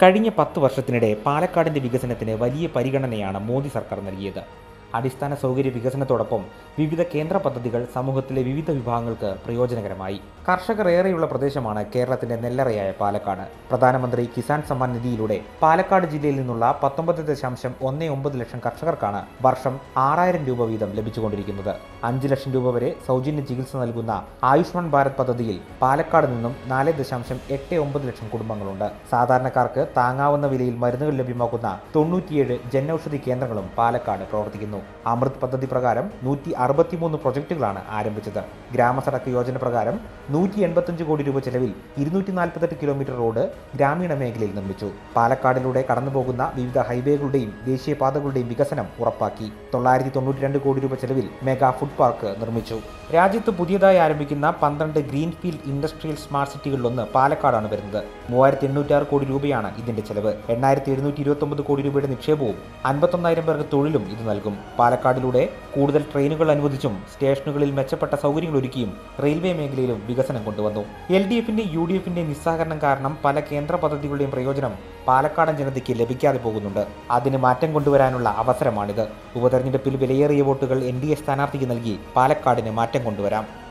കഴിഞ്ഞ പത്ത് വർഷത്തിനിടെ പാലക്കാടിന്റെ വികസനത്തിന് വലിയ പരിഗണനയാണ് മോദി സർക്കാർ നൽകിയത്. അടിസ്ഥാന സൗകര്യ വികസനത്തോടൊപ്പം വിവിധ കേന്ദ്ര പദ്ധതികൾ സമൂഹത്തിലെ വിവിധ വിഭാഗങ്ങൾക്ക് പ്രയോജനകരമായി. കർഷകർ ഏറെയുള്ള പ്രദേശമാണ് കേരളത്തിന്റെ നെല്ലറയായ പാലക്കാട്. പ്രധാനമന്ത്രി കിസാൻ സമ്മാൻ നിധിയിലൂടെ പാലക്കാട് ജില്ലയിൽ നിന്നുള്ള പത്തൊമ്പത് ദശാംശം ഒന്ന് ഒമ്പത് ലക്ഷം കർഷകർക്കാണ് വർഷം ആറായിരം രൂപ വീതം ലഭിച്ചുകൊണ്ടിരിക്കുന്നത്. അഞ്ച് ലക്ഷം രൂപ വരെ സൗജന്യ ചികിത്സ നൽകുന്ന ആയുഷ്മാൻ ഭാരത് പദ്ധതിയിൽ പാലക്കാട് നിന്നും നാല് ദശാംശം എട്ട് ഒമ്പത് ലക്ഷം കുടുംബങ്ങളുണ്ട്. സാധാരണക്കാർക്ക് താങ്ങാവുന്ന വിലയിൽ മരുന്നുകൾ ലഭ്യമാക്കുന്ന തൊണ്ണൂറ്റിയേഴ് ജനൌഷധി കേന്ദ്രങ്ങളും പാലക്കാട് പ്രവർത്തിക്കുന്നു. അമൃത് പദ്ധതി പ്രകാരം നൂറ്റി അറുപത്തിമൂന്ന് പ്രൊജക്ടുകളാണ് ആരംഭിച്ചത്. ഗ്രാമസടക്ക് യോജന പ്രകാരം നൂറ്റി എൺപത്തഞ്ച് കോടി രൂപ ചെലവിൽ ഇരുന്നൂറ്റി നാൽപ്പത്തെട്ട് കിലോമീറ്റർ റോഡ് ഗ്രാമീണ മേഖലയിൽ നിർമ്മിച്ചു. പാലക്കാടിലൂടെ കടന്നുപോകുന്ന വിവിധ ഹൈവേകളുടെയും ദേശീയപാതകളുടെയും വികസനം ഉറപ്പാക്കി. തൊള്ളായിരത്തി തൊണ്ണൂറ്റി രണ്ട് കോടി രൂപ ചെലവിൽ മെഗാ ഫുഡ് പാർക്ക് നിർമ്മിച്ചു. രാജ്യത്ത് പുതിയതായി ആരംഭിക്കുന്ന പന്ത്രണ്ട് ഗ്രീൻഫീൽഡ് ഇൻഡസ്ട്രിയൽ സ്മാർട്ട് സിറ്റികളിലൊന്ന് പാലക്കാടാണ് വരുന്നത്. മൂവായിരത്തി എണ്ണൂറ്റാറ് കോടി രൂപയാണ് ഇതിന്റെ ചെലവ്. എണ്ണായിരത്തി എഴുന്നൂറ്റി ഇരുപത്തൊമ്പത് കോടി രൂപയുടെ നിക്ഷേപവും അൻപത്തൊന്നായിരം പേർക്ക് തൊഴിലും ഇത് നൽകും. പാലക്കാടിലൂടെ കൂടുതൽ ട്രെയിനുകൾ അനുവദിച്ചും സ്റ്റേഷനുകളിൽ മെച്ചപ്പെട്ട സൗകര്യങ്ങൾ ഒരുക്കിയും റെയിൽവേ മേഖലയിലും വികസനം കൊണ്ടുവന്നു. എൽ ഡി എഫിന്റെ യു ഡി എഫിന്റെ നിസ്സഹകരണം കാരണം പല കേന്ദ്ര പദ്ധതികളുടെയും പ്രയോജനം പാലക്കാടൻ ജനതയ്ക്ക് ലഭിക്കാതെ പോകുന്നുണ്ട്. അതിന് മാറ്റം കൊണ്ടുവരാനുള്ള അവസരമാണിത്. ഉപതെരഞ്ഞെടുപ്പിൽ വിലയേറിയ വോട്ടുകൾ എൻ ഡി എ സ്ഥാനാർത്ഥിക്ക് നൽകി പാലക്കാടിന് മാറ്റം കൊണ്ടുവരാം.